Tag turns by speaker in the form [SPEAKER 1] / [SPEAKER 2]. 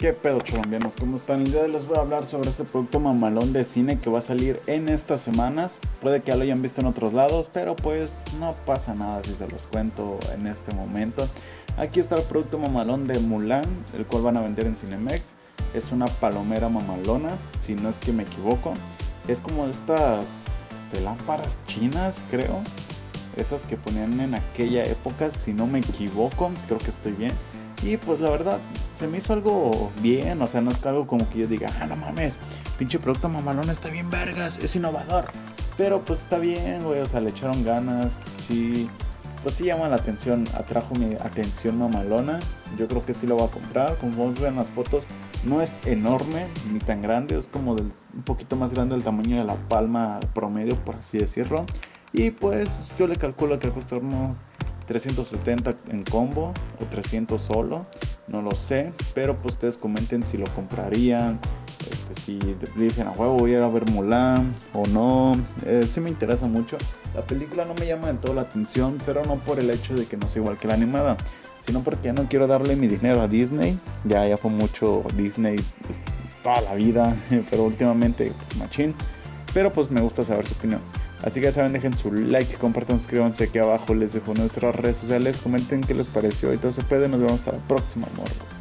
[SPEAKER 1] ¿Qué pedo cholombianos? ¿Cómo están? El día de hoy les voy a hablar sobre este producto mamalón de cine que va a salir en estas semanas. Puede que ya lo hayan visto en otros lados, pero pues no pasa nada si se los cuento en este momento. Aquí está el producto mamalón de Mulan, el cual van a vender en Cinemex. Es una palomera mamalona, si no es que me equivoco. Es como estas este, lámparas chinas, creo. Esas que ponían en aquella época, si no me equivoco, creo que estoy bien. Y pues la verdad, se me hizo algo bien, o sea, no es algo como que yo diga, ah, no mames, pinche producto mamalón está bien vergas, es innovador. Pero pues está bien, güey, o sea, le echaron ganas, sí, pues sí llama la atención, atrajo mi atención mamalona. Yo creo que sí lo voy a comprar, como ven las fotos, no es enorme ni tan grande, es como del, un poquito más grande el tamaño de la palma promedio, por así decirlo. Y pues yo le calculo que cuesta unos 370 en combo o 300 solo, no lo sé, pero pues ustedes comenten si lo comprarían, este, si dicen a huevo voy a ir a ver Mulan o no, eh, sí me interesa mucho. La película no me llama del todo la atención, pero no por el hecho de que no sea igual que la animada, sino porque ya no quiero darle mi dinero a Disney, ya, ya fue mucho Disney pues, toda la vida, pero últimamente pues, machín, pero pues me gusta saber su opinión. Así que ya saben, dejen su like, compartan, suscríbanse aquí abajo, les dejo nuestras redes sociales, comenten qué les pareció y todo se puede. Nos vemos hasta la próxima, morros.